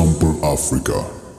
Sample Africa.